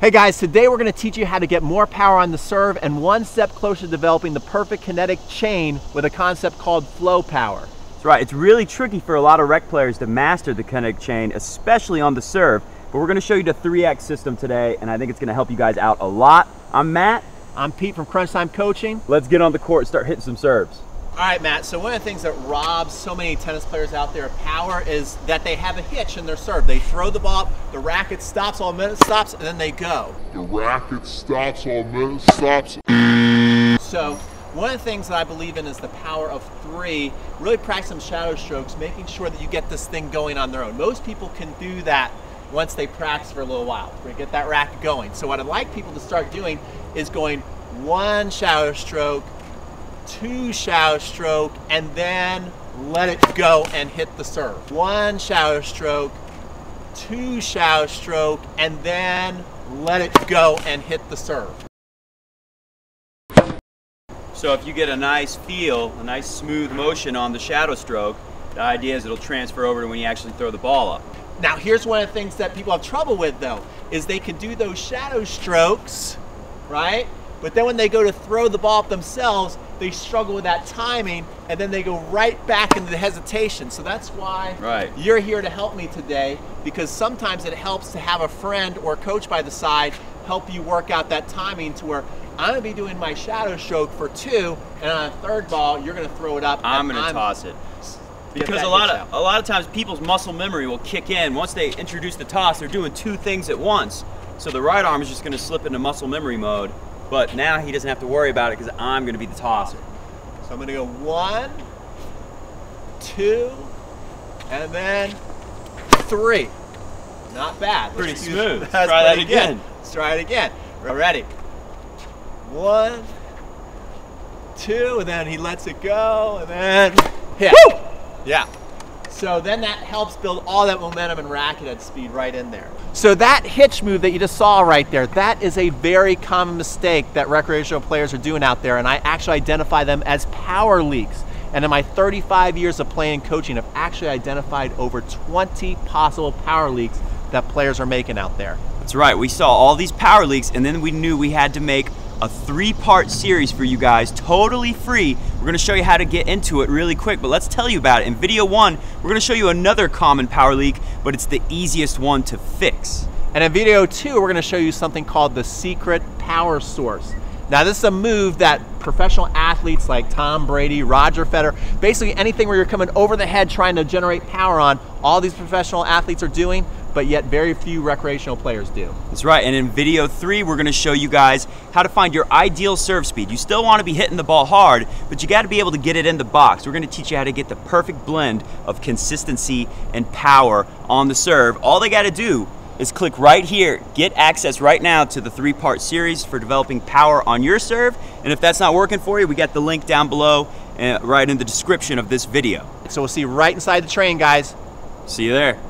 Hey guys, today we're gonna teach you how to get more power on the serve and one step closer to developing the perfect kinetic chain with a concept called flow power. That's right, it's really tricky for a lot of rec players to master the kinetic chain, especially on the serve. But we're gonna show you the 3X system today, and I think it's gonna help you guys out a lot. I'm Matt. I'm Pete from Crunch Time Coaching. Let's get on the court and start hitting some serves. All right, Matt. So one of the things that robs so many tennis players out there of power is that they have a hitch in their serve. They throw the ball, the racket stops all a minute, stops, and then they go. The racket stops all minute, stops. So one of the things that I believe in is the power of three. Really practice some shadow strokes, making sure that you get this thing going on their own. Most people can do that once they practice for a little while. Gonna get that racket going. So what I'd like people to start doing is going one shadow stroke, two shadow stroke, and then let it go and hit the serve. One shadow stroke, two shadow stroke, and then let it go and hit the serve. So if you get a nice feel, a nice smooth motion on the shadow stroke, the idea is it'll transfer over to when you actually throw the ball up. Now here's one of the things that people have trouble with though, is they can do those shadow strokes, right? But then when they go to throw the ball up themselves, they struggle with that timing and then they go right back into the hesitation. So that's why Right. you're here to help me today because sometimes it helps to have a friend or coach by the side help you work out that timing to where I'm gonna be doing my shadow stroke for two and on a third ball, you're gonna throw it up. I'm and gonna toss it. Because a lot of out. a lot of times people's muscle memory will kick in once they introduce the toss. They're doing two things at once, so the right arm is just going to slip into muscle memory mode. But now he doesn't have to worry about it because I'm going to be the tosser. So I'm gonna go one, two, and then three. Not bad. Pretty Let's use- smooth. That's Try that pretty good. again. Let's try it again. We're ready. One, two, and then he lets it go, and then hit. Yeah. So then that helps build all that momentum and racket head speed right in there. So that hitch move that you just saw right there, that is a very common mistake that recreational players are doing out there, and I actually identify them as power leaks. And in my 35 years of playing and coaching, I've actually identified over 20 possible power leaks that players are making out there. That's right. We saw all these power leaks, and then we knew we had to make a three-part series for you guys, totally free. We're to show you how to get into it really quick, but let's tell you about it. In video one, we're to show you another common power leak, but it's the easiest one to fix. And in video two, we're gonna show you something called the secret power source. Now this is a move that professional athletes like Tom Brady, Roger Federer, basically anything where you're coming over the head trying to generate power on, all these professional athletes are doing, but yet very few recreational players do. That's right. And in video three, we're going to show you guys how to find your ideal serve speed. You still want to be hitting the ball hard, but you got to be able to get it in the box. We're going to teach you how to get the perfect blend of consistency and power on the serve. All they got to do is click right here, get access right now to the three part series for developing power on your serve. And if that's not working for you, we got the link down below and right in the description of this video. So we'll see you right inside the train, guys. See you there.